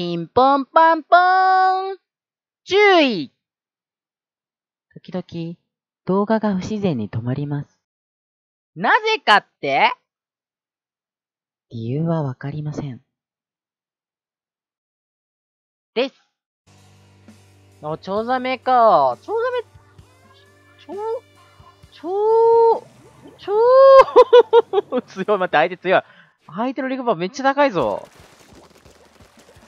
ピンポンパンポーン注意時々、動画が不自然に止まります。なぜかって？理由はわかりません。です。あ、チョウザメか。チョウザメ、チョウ、チョウ、チョウ 強い、待って、相手強い。相手のリグバーめっちゃ高いぞ。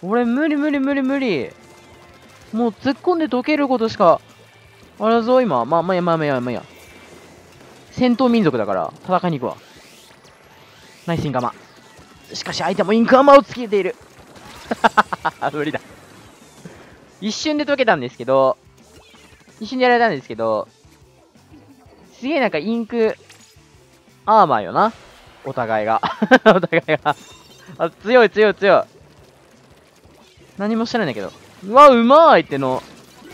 俺、無理無理無理無理。もう突っ込んで溶けることしか、あれだぞ、今。まあ、まあ、まあ、まあ、まあ、いいや。戦闘民族だから、戦いに行くわ。ナイスインカマ。しかし相手もインクアマをつけている。無理だ。一瞬で解けたんですけど、一瞬でやられたんですけど、すげえなんかインク、アーマーよな。お互いが。お互いが。あ、強い強い強い。何もしてないんだけど。うわ、うまいっての。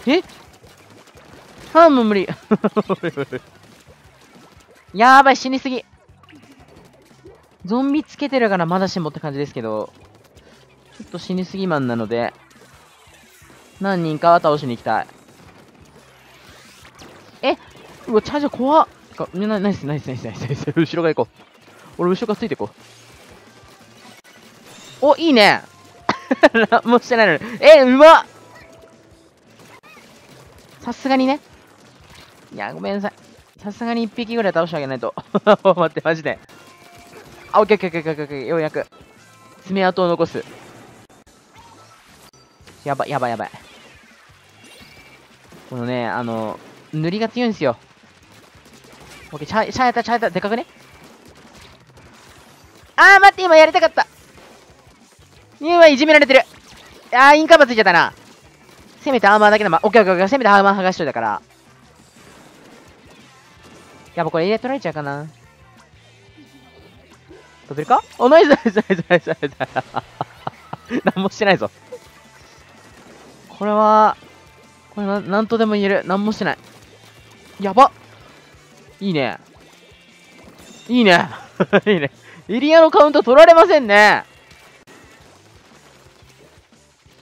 え？ハーもう無理。やばい、死にすぎ。ゾンビつけてるからまだしもって感じですけど、ちょっと死にすぎマンなので、何人かは倒しに行きたい。え？うわ、チャージャー怖っかなナイスナイスナイスナイスナイス。後ろが行こう。俺後ろからついていこう。お、いいね 何もしてないのに。え、うまっさすがにね。いや、ごめんなさい。さすがに1匹ぐらい倒してあげないと。待って、マジで。あ、オッケーオッケーオッケーオッケー。ようやく。爪痕を残す。やばい、やばい、やばい。このね、あの、塗りが強いんですよ。オッケー、チャチャやった、チャやった。でかくね？あー、待って、今やりたかった。今いじめられてる。あー、インカーバついちゃったな。せめてアーマーだけでも、オッケーオッケーオッケー。せめてアーマー剥がしといたから。やば、これ入れ取られちゃうかな。飛べるか？お、ナイスナイスナイスナイスナイス。何もしてないぞ。これは、これな、なんとでも言える。何もしてない。やばいいね。いいね。いいね。エリアのカウント取られませんね。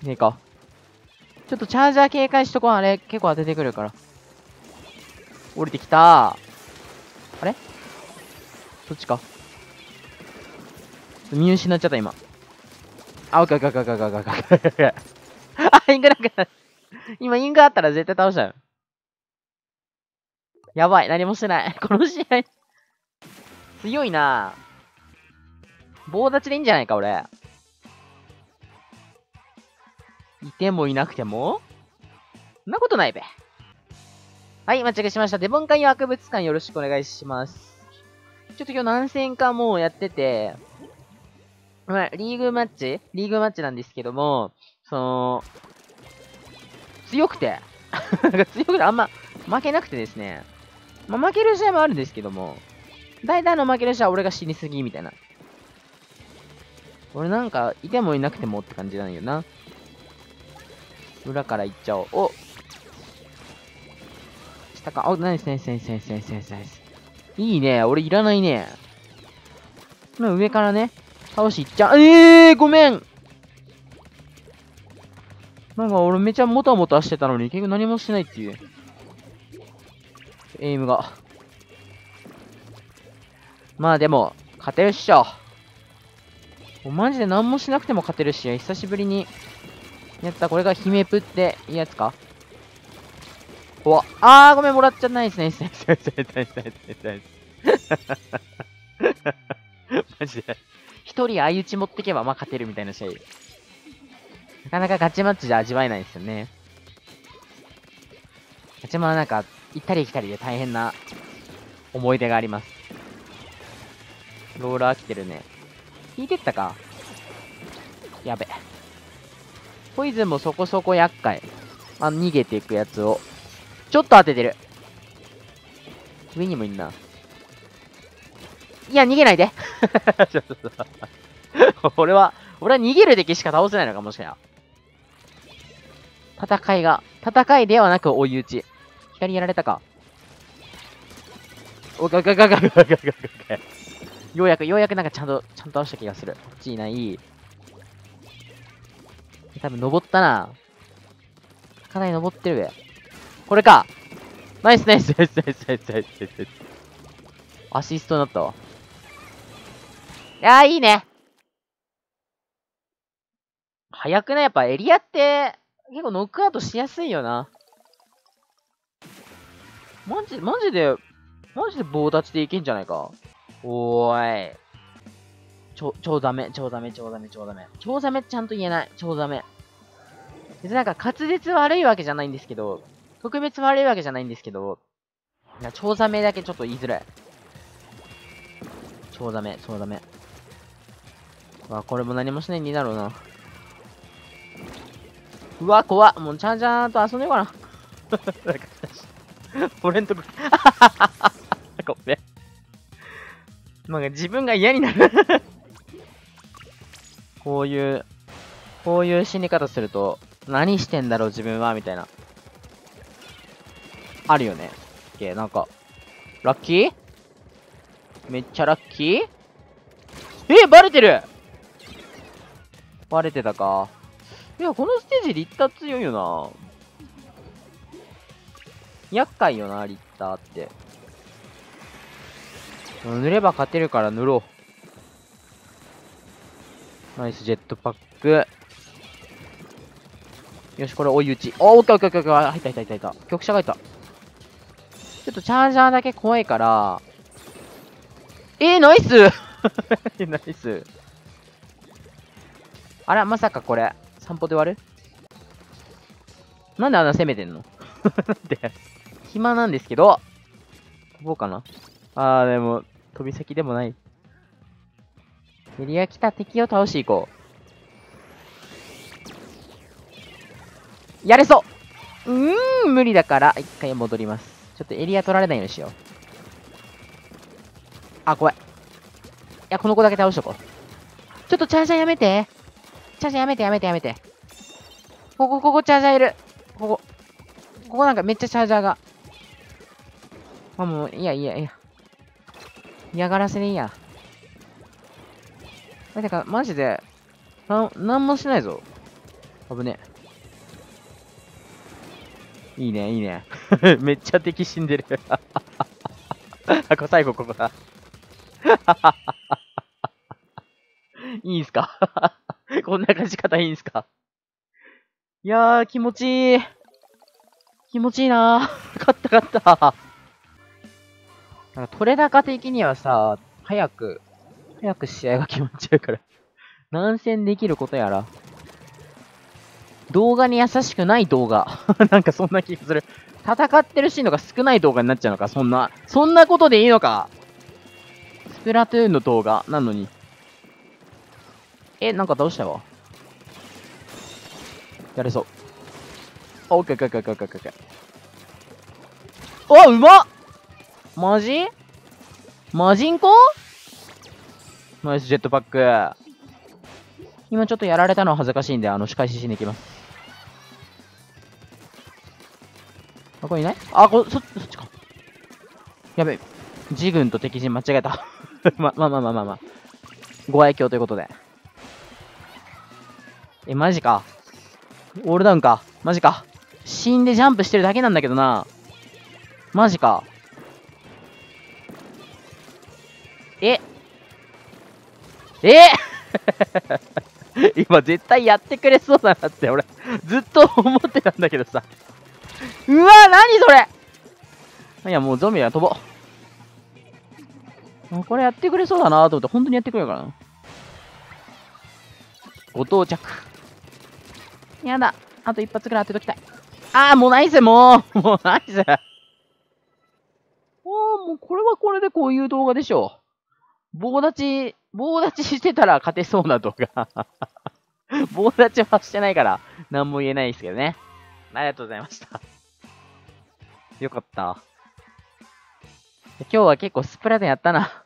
ねえか。ちょっとチャージャー警戒しとこう。あれ、結構当ててくるから。降りてきたあれ？そっちか？見失っちゃった、今。あ、オッケーオッケーオッケーオッケーオッケーオッケー。あ、インクなんか、今インクあったら絶対倒しちゃう。やばい、何もしてない。この試合、強いな棒立ちでいいんじゃないか、俺。いてもいなくても？そんなことないべ。はい、間違えしました。デボン海洋博物館よろしくお願いします。ちょっと今日何戦かもうやってて、まあ、リーグマッチ？リーグマッチなんですけども、その、強くて、強くてあんま負けなくてですね、まあ、負ける試合もあるんですけども、大体の負ける試合は俺が死にすぎみたいな。俺なんか、いてもいなくてもって感じなんよな。裏から行っちゃおう。お下か。お、ナイスナイスナイスナイスナイスナイス。いいね。俺いらないね。ま上からね、倒しいっちゃう。ええー、ごめんなんか俺めちゃもたもたしてたのに結局何もしてないっていう。エイムが。まあでも、勝てるっしょ。マジで何もしなくても勝てるし、久しぶりにやった。これが姫プっていいやつか？おわ、あーごめん、もらっちゃないですね。ナイスナイスナイスナイスナイスナイスマジで。一人相打ち持ってけば、まあ勝てるみたいな試合。なかなかガチマッチじゃ味わえないですよね。ガチマはなんか、行ったり来たりで大変な思い出があります。ローラー来てるね。引いてったか？やべ。ポイズンもそこそこ厄介。あ、逃げていくやつを。ちょっと当ててる。上にもいんな。いや、逃げないで。ちょっと俺は、俺は逃げる敵しか倒せないのかもしれない。戦いが、戦いではなく追い打ち。光やられたか。おががががががががようやく、ようやくなんかちゃんと、ちゃんと倒した気がする。こっちいない。多分登ったな。かなり登ってるべ。これかナイスナイスナイスナイスナイスナイスナイス。アシストになったわ。いやー、いいね。早くないやっぱエリアって、結構ノックアウトしやすいよな。マジ、マジで、マジで棒立ちでいけんじゃないか。おーい。超、超ダメ、超ダメ、超ダメ、超ダメ。超ダメちゃんと言えない。超ダメ。別になんか滑舌悪いわけじゃないんですけど、特別悪いわけじゃないんですけど、いや、超ダメだけちょっと言いづらい。超ダメ、超ダメ。わ、これも何もしないんだろうな。うわ、怖っ。もうちゃんちゃんと遊んでようかな。なんか俺んとこ、ごめん。なんか自分が嫌になるこういう、こういう死に方すると、何してんだろう自分はみたいな。あるよね。けなんか、ラッキー？めっちゃラッキー？えバレてるバレてたか。いや、このステージリッター強いよな。厄介よな、リッターって。塗れば勝てるから塗ろう。ナイスジェットパック。よし、これ追い打ち。おー、オッケーオッケーオッケー。入った入った入った入った。局者がいた。ちょっとチャージャーだけ怖いから。えー、ナイス ナイス。あら、まさかこれ、散歩で終わる？なんであんな攻めてんの？な んで暇なんですけど、飛ぼうかな？あー、でも、飛び先でもない。エリア来た敵を倒していこう。やれそううーん、無理だから、一回戻ります。ちょっとエリア取られないようにしよう。あ、怖い。いや、この子だけ倒しとこう。ちょっとチャージャーやめて。チャージャーやめてやめてやめて。ここ、ここチャージャーいる。ここ。ここなんかめっちゃチャージャーが。あ、もう、いやいやいや。嫌がらせでいいや。え、てか、マジで、な、なんもしないぞ。危ねえ。いいね、いいね。めっちゃ敵死んでる。あ、こ最後ここだ。いいんすか？こんな感じ方いいんすか？いやー、気持ちいい。気持ちいいなー。勝った勝った。なんか取れ高的にはさ、早く、早く試合が決まっちゃうから。難戦できることやら。動画に優しくない動画。なんかそんな気がする。戦ってるシーンのが少ない動画になっちゃうのか、そんな。そんなことでいいのか。スプラトゥーンの動画なのに。え、なんか倒したわ。やれそう。あ、オッケーオッケーオッケーオッケーオッケー。あ、うまっマジ？マジンコナイスジェットパック。今ちょっとやられたのは恥ずかしいんで、あの、仕返ししに行きます。あ、こいない？あ、こ、そ、そっちか。やべ。自軍と敵陣間違えた。ま、まあまあまあまあまあ。ご愛嬌ということで。え、マジか。オールダウンか。マジか。死んでジャンプしてるだけなんだけどな。マジか。え？え？今絶対やってくれそうだなって俺ずっと思ってたんだけどさ。うわ何それいやもうゾンビは飛ぼう。これやってくれそうだなと思って本当にやってくれるからな。ご到着。やだ。あと一発くらい当てときたい。ああ、もうナイスもう もうナイスああ、もうこれはこれでこういう動画でしょう。棒立ち、棒立ちしてたら勝てそうな動画。棒立ちはしてないから、何も言えないですけどね。ありがとうございました。よかった。今日は結構スプラでやったな。